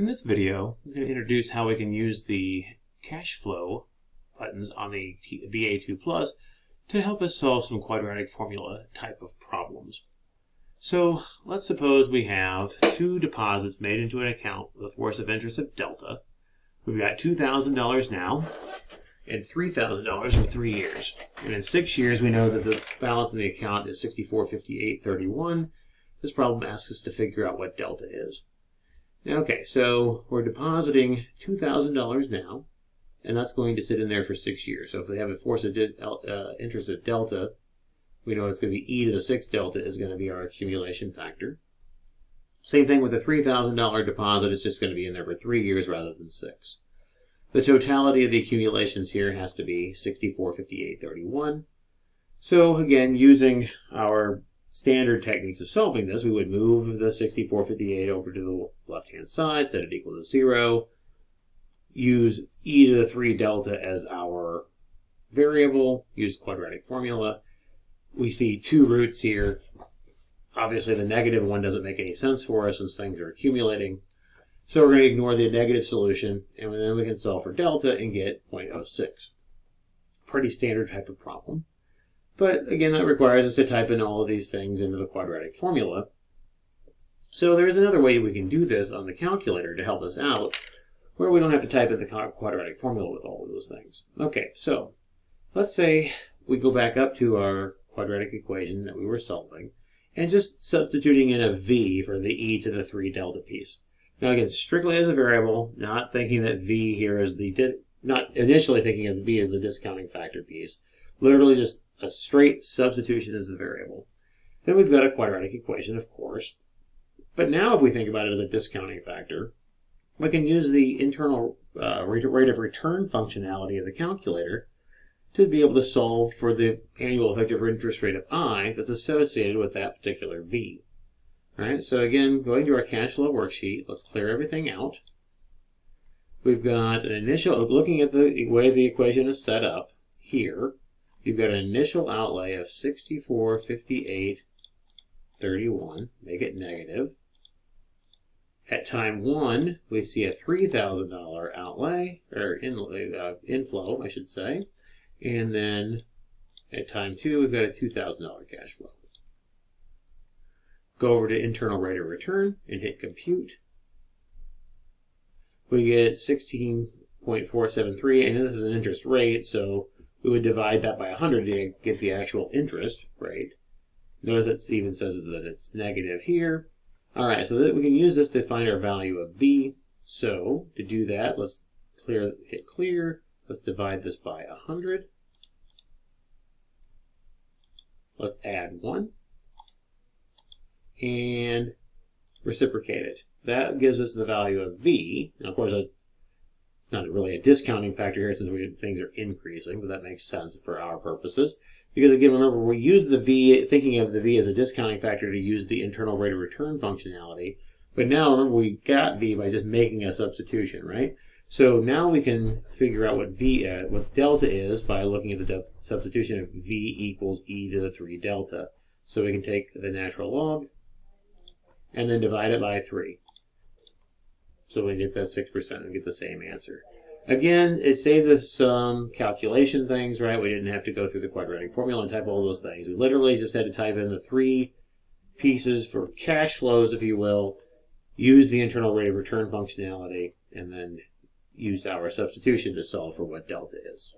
In this video, I'm going to introduce how we can use the cash flow buttons on the BA II Plus to help us solve some quadratic formula type of problems. So let's suppose we have two deposits made into an account with a force of interest of delta. We've got $2,000 now and $3,000 in three years. And in six years, we know that the balance in the account is 6458.31. This problem asks us to figure out what delta is. Okay, so we're depositing $2,000 now, and that's going to sit in there for six years. So if we have a force of uh, interest of delta, we know it's going to be e to the 6 delta is going to be our accumulation factor. Same thing with the $3,000 deposit, it's just going to be in there for three years rather than six. The totality of the accumulations here has to be 6458.31. So again, using our standard techniques of solving this, we would move the 6458 over to the left-hand side, set it equal to 0, use e to the 3 delta as our variable, use quadratic formula. We see two roots here. Obviously, the negative one doesn't make any sense for us since things are accumulating. So we're going to ignore the negative solution, and then we can solve for delta and get 0.06. Pretty standard type of problem. But again, that requires us to type in all of these things into the quadratic formula. So there's another way we can do this on the calculator to help us out, where we don't have to type in the quadratic formula with all of those things. Okay, so let's say we go back up to our quadratic equation that we were solving, and just substituting in a v for the e to the 3 delta piece. Now again, strictly as a variable, not thinking that v here is the, not initially thinking of v as the discounting factor piece. Literally just a straight substitution as a variable. Then we've got a quadratic equation, of course. But now if we think about it as a discounting factor, we can use the internal uh, rate of return functionality of the calculator to be able to solve for the annual effective interest rate of I that's associated with that particular V. All right, so again, going to our cash flow worksheet, let's clear everything out. We've got an initial, looking at the way the equation is set up here, you've got an initial outlay of 6458.31. Make it negative. At time one, we see a $3,000 outlay, or in, uh, inflow, I should say. And then at time two, we've got a $2,000 cash flow. Go over to internal rate of return and hit compute. We get 16.473, and this is an interest rate, so we would divide that by 100 to get the actual interest rate. Notice it even says that it's negative here. All right, so that we can use this to find our value of v. So to do that, let's clear, hit clear. Let's divide this by 100. Let's add 1. And reciprocate it. That gives us the value of v. Now, of course, not really a discounting factor here since we, things are increasing, but that makes sense for our purposes. Because again, remember, we use the V, thinking of the V as a discounting factor to use the internal rate of return functionality. But now, remember, we got V by just making a substitution, right? So now we can figure out what V, uh, what delta is by looking at the substitution of V equals e to the 3 delta. So we can take the natural log and then divide it by 3. So we get that 6% and get the same answer. Again, it saved us some calculation things, right? We didn't have to go through the quadratic formula and type all those things. We literally just had to type in the three pieces for cash flows, if you will, use the internal rate of return functionality, and then use our substitution to solve for what delta is.